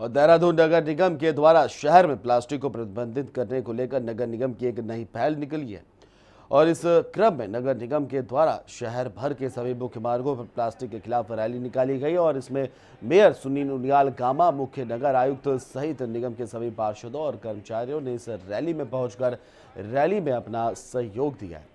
और देहरादून नगर निगम के द्वारा शहर में प्लास्टिक को प्रतिबंधित करने को लेकर नगर निगम की एक नई पहल निकली है। और इस क्रम में नगर निगम के द्वारा शहर भर के सभी मुख्य मार्गों पर प्लास्टिक के खिलाफ रैली निकाली गई और इसमें मेयर सुनील उनियाल गामा, मुख्य नगर आयुक्त सहित निगम के सभी पार्षदों और कर्मचारियों ने इस रैली में पहुंचकर रैली में अपना सहयोग दिया है।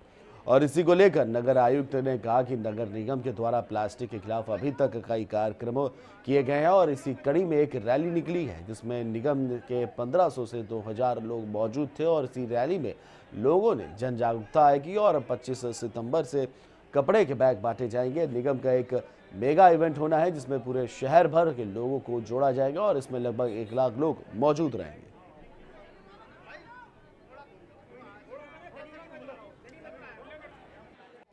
और इसी को लेकर नगर आयुक्त ने कहा कि नगर निगम के द्वारा प्लास्टिक के खिलाफ अभी तक कई कार्यक्रम किए गए हैं और इसी कड़ी में एक रैली निकली है, जिसमें निगम के 1500 से 2000 लोग मौजूद थे और इसी रैली में लोगों ने जन जागरूकता की और 25 सितंबर से कपड़े के बैग बांटे जाएँगे। निगम का एक मेगा इवेंट होना है, जिसमें पूरे शहर भर के लोगों को जोड़ा जाएगा और इसमें लगभग एक लाख लोग मौजूद रहेंगे।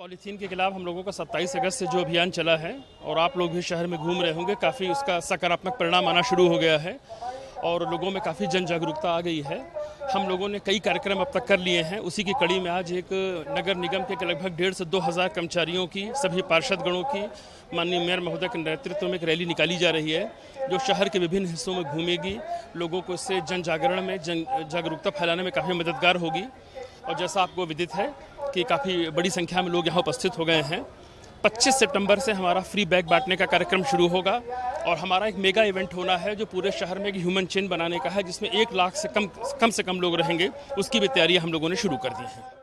पॉलीथीन के खिलाफ हम लोगों का 27 अगस्त से जो अभियान चला है, और आप लोग भी शहर में घूम रहे होंगे, काफ़ी उसका सकारात्मक परिणाम आना शुरू हो गया है, और लोगों में काफ़ी जन जागरूकता आ गई है। हम लोगों ने कई कार्यक्रम अब तक कर लिए हैं। उसी की कड़ी में आज एक नगर निगम के लगभग डेढ़ से दो हज़ार कर्मचारियों की, सभी पार्षद गणों की, माननीय मेयर महोदय के नेतृत्व में एक रैली निकाली जा रही है, जो शहर के विभिन्न हिस्सों में घूमेगी। लोगों को इससे जन जागरण में, जन, जागरूकता फैलाने में काफ़ी मददगार होगी। और जैसा आपको विदित है कि काफ़ी बड़ी संख्या में लोग यहाँ उपस्थित हो गए हैं। 25 सितंबर से हमारा फ्री बैग बांटने का कार्यक्रम शुरू होगा और हमारा एक मेगा इवेंट होना है जो पूरे शहर में एक ह्यूमन चेन बनाने का है, जिसमें एक लाख से कम कम से कम लोग रहेंगे। उसकी भी तैयारी हम लोगों ने शुरू कर दी हैं।